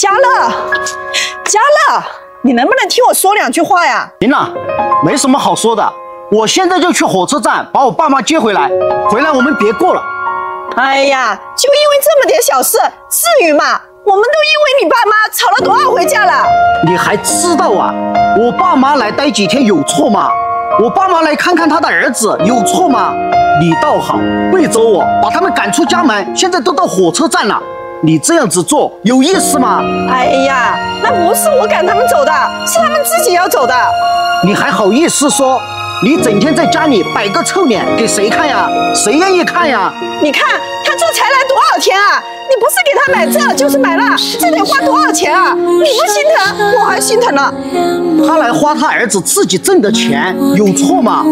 嘉乐，嘉乐，你能不能听我说两句话呀？行了，没什么好说的，我现在就去火车站把我爸妈接回来，回来我们别过了。哎呀，就因为这么点小事，至于吗？我们都因为你爸妈吵了多少回架了？你还知道啊？我爸妈来待几天有错吗？我爸妈来看看他的儿子有错吗？你倒好，背着我把他们赶出家门，现在都到火车站了。你这样子做有意思吗？哎呀，那不是我赶他们走的，是他们自己要走的。你还好意思说？你整天在家里摆个臭脸给谁看呀？谁愿意看呀？你看天啊？你不是给他买这就是买那，这得花多少钱啊？你不心疼，我还心疼呢。他来花他儿子自己挣的钱，有错吗？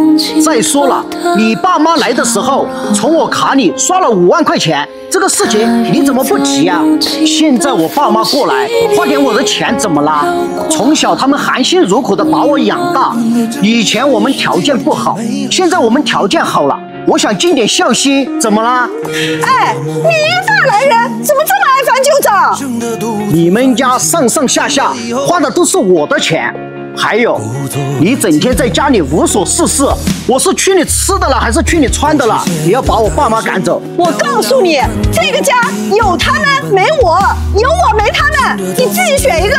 再说了，你爸妈来的时候从我卡里刷了五万块钱。这个事情你怎么不提呀？现在我爸妈过来花点我的钱怎么啦？从小他们含辛茹苦的把我养大，以前我们条件不好，现在我们条件好了，我想尽点孝心，怎么啦？哎，你男人怎么这么爱翻旧账？你们家上上下下花的都是我的钱。还有，你整天在家里无所事事，我是去你吃的了，还是去你穿的了？你要把我爸妈赶走？我告诉你，这个家有他们没我，有我没他们，你自己选一个。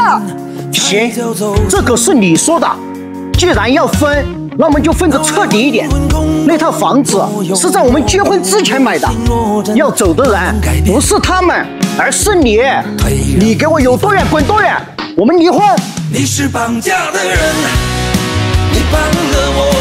行，这可是你说的。既然要分，那么就分得彻底一点。那套房子是在我们结婚之前买的，要走的人不是他们，而是你。你给我有多远滚多远，我们离婚。你是绑架的人，你绑了我的。